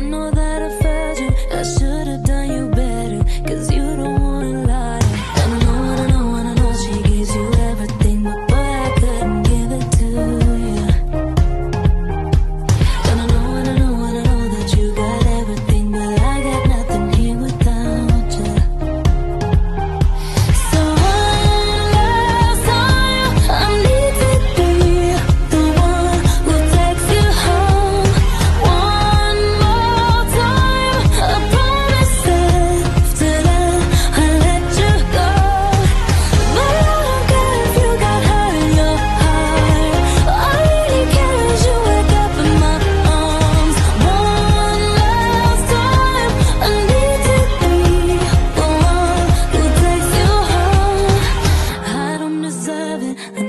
mano de and